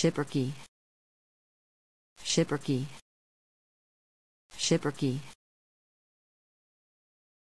Shipperkey. Shipperkey. Shipperkey.